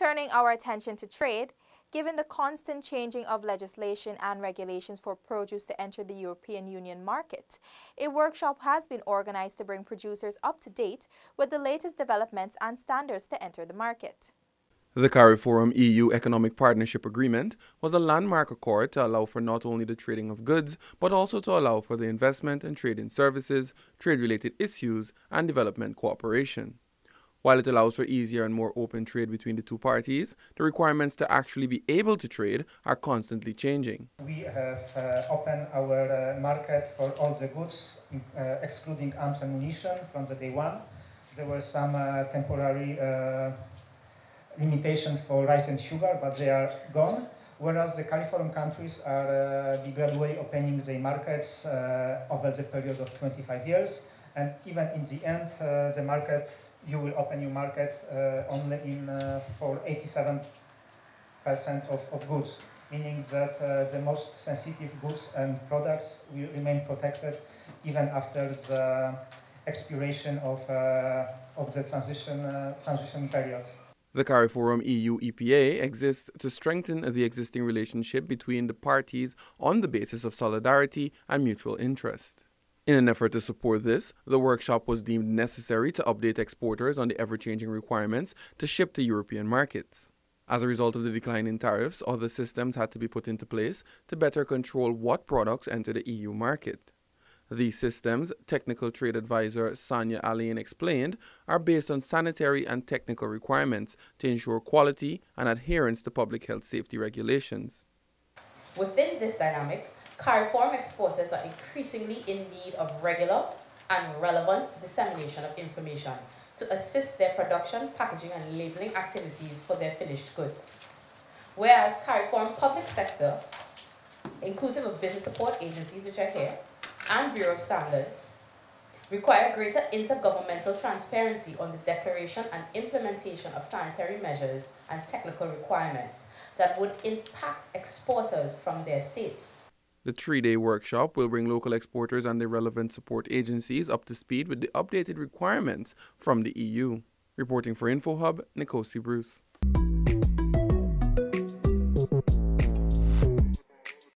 Turning our attention to trade, given the constant changing of legislation and regulations for produce to enter the European Union market, a workshop has been organized to bring producers up to date with the latest developments and standards to enter the market. The CARIFORUM EU Economic Partnership Agreement was a landmark accord to allow for not only the trading of goods, but also to allow for the investment and trade in services, trade-related issues, and development cooperation. While it allows for easier and more open trade between the two parties, the requirements to actually be able to trade are constantly changing. We have uh, opened our uh, market for all the goods, uh, excluding arms and munition from the day one. There were some uh, temporary uh, limitations for rice and sugar, but they are gone. Whereas the CARIFORUM countries are uh, gradually opening their markets over the period of 25 years. And even in the end, uh, the market, you will open your market uh, only in uh, for 87% of, of goods, meaning that the most sensitive goods and products will remain protected even after the expiration of, of the transition, transition period. The CARIFORUM EU EPA exists to strengthen the existing relationship between the parties on the basis of solidarity and mutual interest. In an effort to support this, the workshop was deemed necessary to update exporters on the ever changing requirements to ship to European markets. As a result of the decline in tariffs, other systems had to be put into place to better control what products enter the EU market. These systems, technical trade advisor Sanya Alain explained, are based on sanitary and technical requirements to ensure quality and adherence to public health safety regulations. Within this dynamic, CARIFORUM exporters are increasingly in need of regular and relevant dissemination of information to assist their production, packaging, and labeling activities for their finished goods. Whereas CARIFORUM public sector, inclusive of business support agencies, which are here, and Bureau of Standards, require greater intergovernmental transparency on the declaration and implementation of sanitary measures and technical requirements that would impact exporters from their states. The three day workshop will bring local exporters and the relevant support agencies up to speed with the updated requirements from the EU. Reporting for InfoHub, Nikosi Bruce.